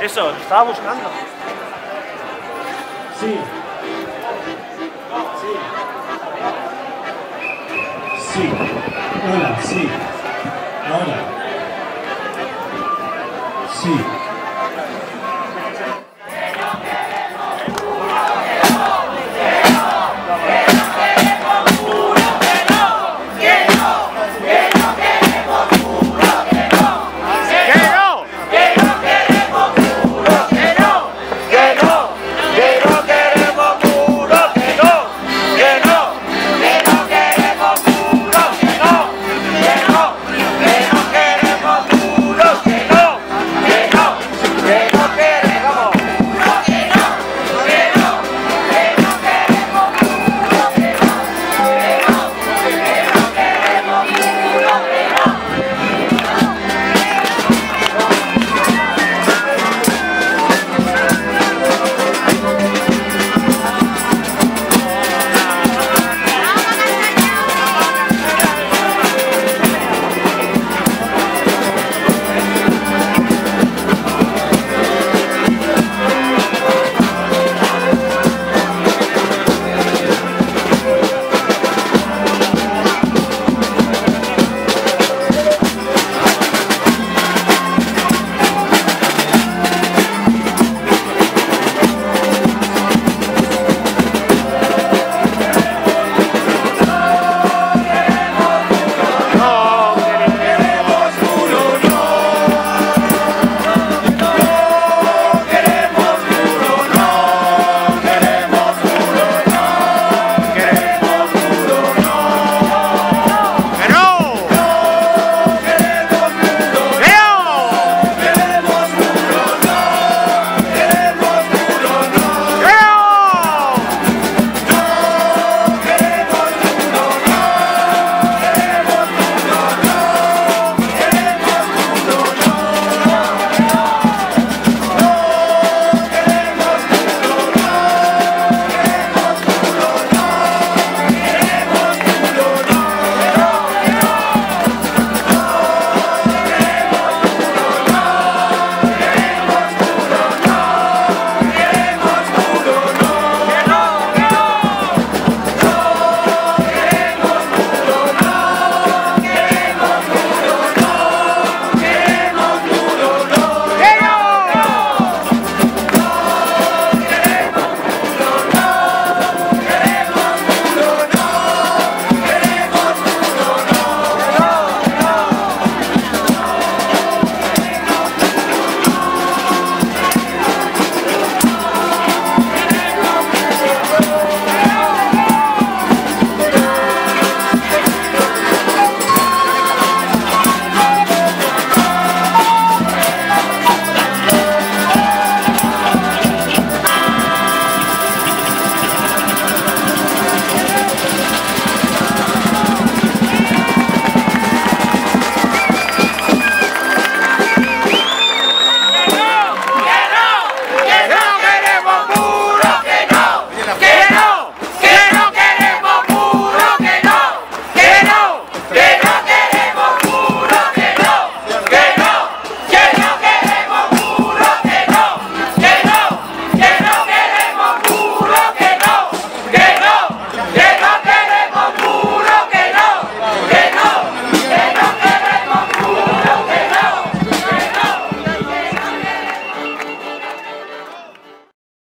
Eso, estaba buscando. Sí. Sí. Sí. Hola, sí. Ahora. Sí.